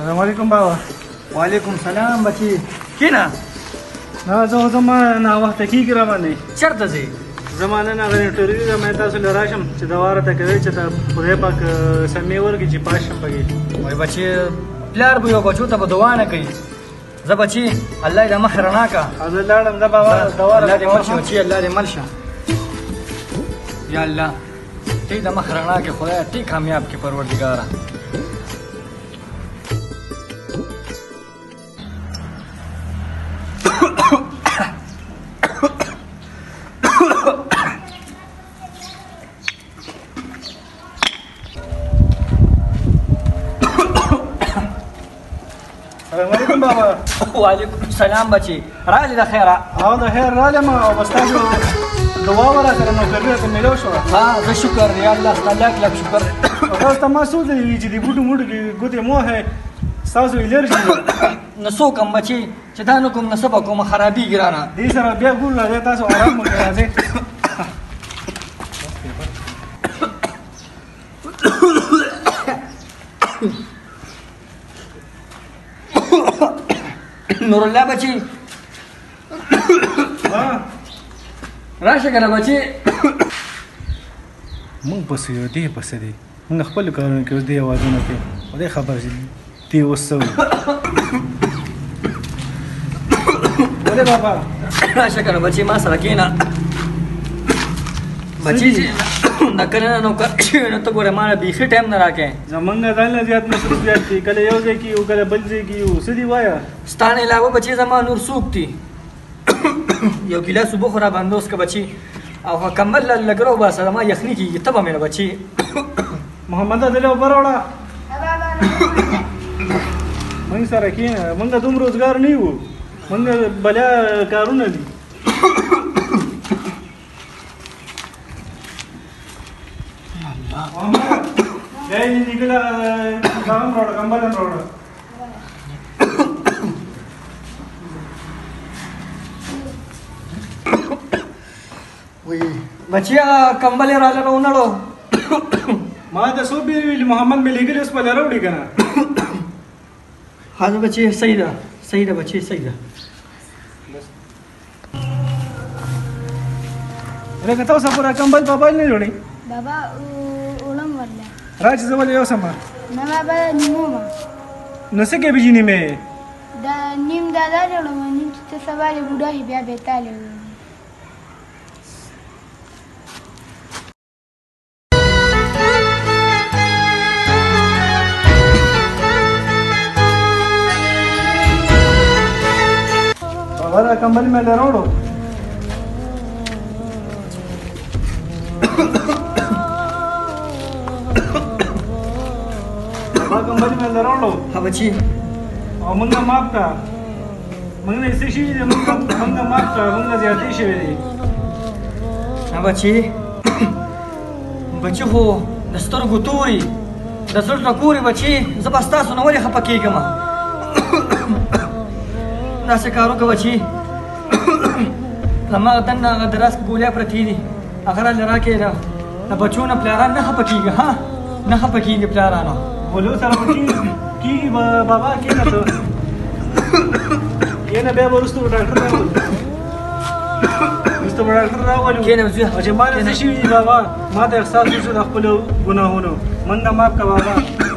سلام علیکم بابا وعلیکم سلام بچی کینا نه زه زما نه وخت کیږي را باندې چرته ځي زمانه نه غوښتل ټری زه مې تاسو لرا شم چې دا واره ته کوي چې ته خدای پاک سمې ورګي چې پاش شم پګي وای بچی پلار به یو بچو ته به دوانه کوي زه بچی الله دې مخ رڼا کا زه لاړم دا بابا دا واره الله دې مرشه بچی الله دې مرشه یا الله دې د مخ رڼا کې خدای تی کامیاب کې پروردګاره سلام بابا وعلیکم سلام بچی رالی د خیره او د خیر رالم او بستاسو دعا ورا سره نو کوي ته ملو شو ها زه شکر یا الله تعالی کله شکر تاسو ته ما سوچ دی چې دی بوټو موډ کې ګوتې مو هه تاسو الرژي نو سو کم بچی چې دا نو کوم نسب کوم خرابي ګرانه دې سره بیا ګول نه تاسو آرام وکړئ Thank you. نور الله بچي راشه کنه بچي مونږ بس یو دی بس دی مونږ خپل کارونه کې اوس دی आवाजونه کوي خدای خبر شي دی اوس څه وله بابا راشه کنه بچي ما سره کېنه چې د کرنه نو کړو نو ته ګوره ما بیخي ټایم نه راکې زمونږ ځان نه زیات مصروف زیات دي کله یو ځای کې یو کله بل ځای کې یو سدي وایا ستانه علاوه بچي زما نور سوق دي یو ګیلاس وبو خورا باندې اوس که بچي او مکمل لګرو بس ما یخني کیږي تبه مې بچي محمد دلو بروړه مونږ سره کېنه مونږ دوم روزګار نه یو مونږ بلیا کارونه دي ಜೈ ನಿಖಿಲ ಕಾಮ್ ರೋಡ್ ಕಂಬಲನ್ ರೋಡ್ بچیا کمبلې راځه نه ونړو ما د سوبي ویل محمد ملي ګل اس په دروړي کنه حاضر بچي صحیح ده صحیح ده بچي صحیح ده راکته اوس پورا کمبل په بل نه جوړي بابا اولم ورله راځي زول یو سم نه بابا نیمو ما نو څه کې بجینی مې دا نیم دا دا جوړم نیم چې سوال بډای بیا به تاله ورا کمبل مې لروړو نمبر مې لرلو ها بچي او مونږه ماف کا مونږ نه څه شي دې مونږ مونږه ماف کا مونږه زیاتې شي دې ها بچي بچي خو د سترګو توري د زړه کوري بچي زه به ستاسو نه ولې خفه کېږم داسې کار وکړه بچي هماغه دننه هغه دراس ګولیا پرتې دي هغه راله راکېږه د بچو نه پلاران نه خفه کېږي ها نه خفه کېږي پلارانو غلو سره وټي کیږي بابا کینه ته ینه بیا ورستو ډاکټر راوړو ورستو ډاکټر راوړو کینه زه او چې ما نه شي بابا ما ته احساس وشو د خپل ګناهونو مننه ماف کا بابا